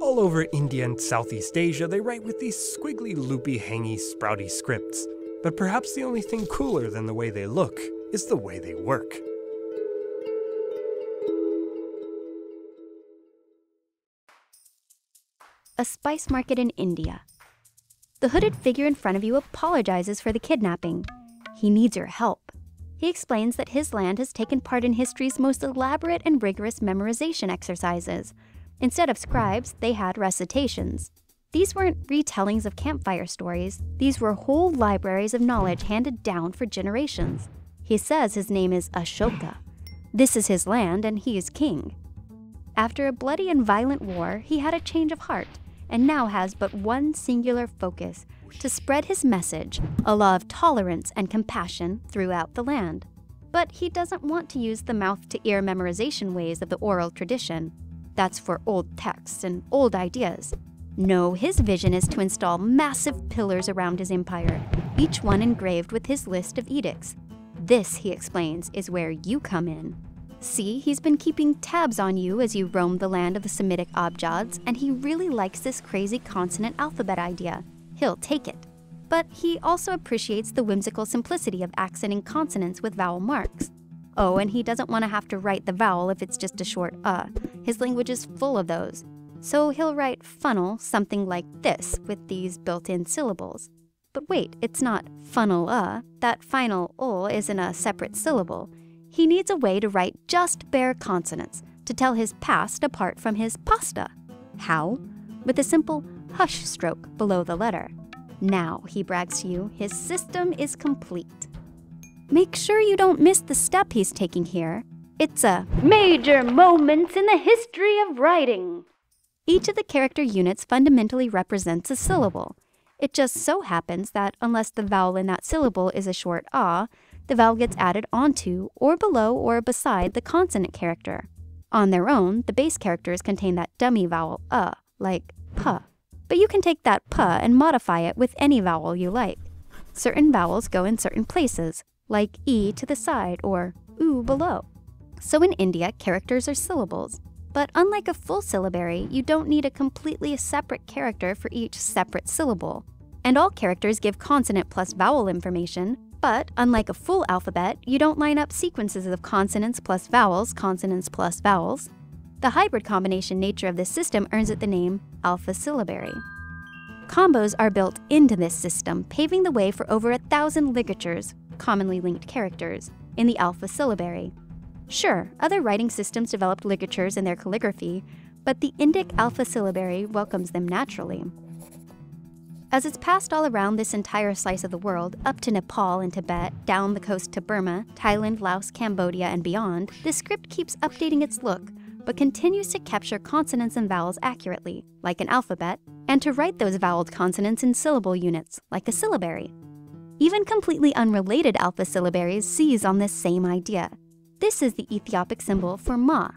All over India and Southeast Asia, they write with these squiggly, loopy, hangy, sprouty scripts. But perhaps the only thing cooler than the way they look is the way they work. A spice market in India. The hooded figure in front of you apologizes for the kidnapping. He needs your help. He explains that his land has taken part in history's most elaborate and rigorous memorization exercises. Instead of scribes, they had recitations. These weren't retellings of campfire stories, these were whole libraries of knowledge handed down for generations. He says his name is Ashoka. This is his land, and he is king. After a bloody and violent war, he had a change of heart and now has but one singular focus to spread his message, a law of tolerance and compassion, throughout the land. But he doesn't want to use the mouth to ear memorization ways of the oral tradition. That's for old texts and old ideas. No, his vision is to install massive pillars around his empire, each one engraved with his list of edicts. This, he explains, is where you come in. See, he's been keeping tabs on you as you roam the land of the Semitic Abjads, and he really likes this crazy consonant alphabet idea. He'll take it. But he also appreciates the whimsical simplicity of accenting consonants with vowel marks. Oh, and he doesn't want to have to write the vowel if it's just a short uh. His language is full of those. So he'll write funnel something like this with these built in syllables. But wait, it's not funnel uh. That final ul isn't a separate syllable. He needs a way to write just bare consonants to tell his past apart from his pasta. How? With a simple hush stroke below the letter. Now, he brags to you, his system is complete. Make sure you don't miss the step he's taking here. It's a major moments in the history of writing. Each of the character units fundamentally represents a syllable. It just so happens that unless the vowel in that syllable is a short ah, the vowel gets added onto, or below, or beside the consonant character. On their own, the base characters contain that dummy vowel uh, like puh. But you can take that puh and modify it with any vowel you like. Certain vowels go in certain places, like e to the side or oo below. So in India, characters are syllables. But unlike a full syllabary, you don't need a completely separate character for each separate syllable. And all characters give consonant plus vowel information, but unlike a full alphabet, you don't line up sequences of consonants plus vowels, consonants plus vowels. The hybrid combination nature of this system earns it the name alpha syllabary. Combos are built into this system, paving the way for over a thousand ligatures, commonly linked characters, in the alpha syllabary. Sure, other writing systems developed ligatures in their calligraphy, but the Indic alpha syllabary welcomes them naturally. As it's passed all around this entire slice of the world, up to Nepal and Tibet, down the coast to Burma, Thailand, Laos, Cambodia, and beyond, this script keeps updating its look, but continues to capture consonants and vowels accurately, like an alphabet, and to write those voweled consonants in syllable units, like a syllabary. Even completely unrelated alpha syllabaries seize on this same idea. This is the Ethiopic symbol for ma.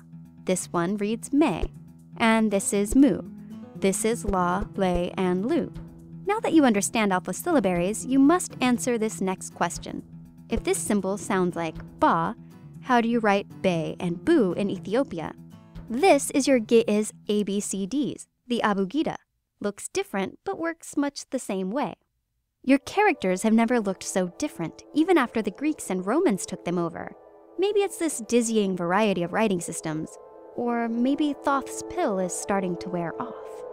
This one reads me. And this is mu. This is la, le, and lu. Now that you understand alpha syllabaries, you must answer this next question. If this symbol sounds like ba, how do you write be and bu in Ethiopia? This is your Ge'ez ABCDs, the Abugida. Looks different, but works much the same way. Your characters have never looked so different, even after the Greeks and Romans took them over. Maybe it's this dizzying variety of writing systems, or maybe Thoth's pill is starting to wear off.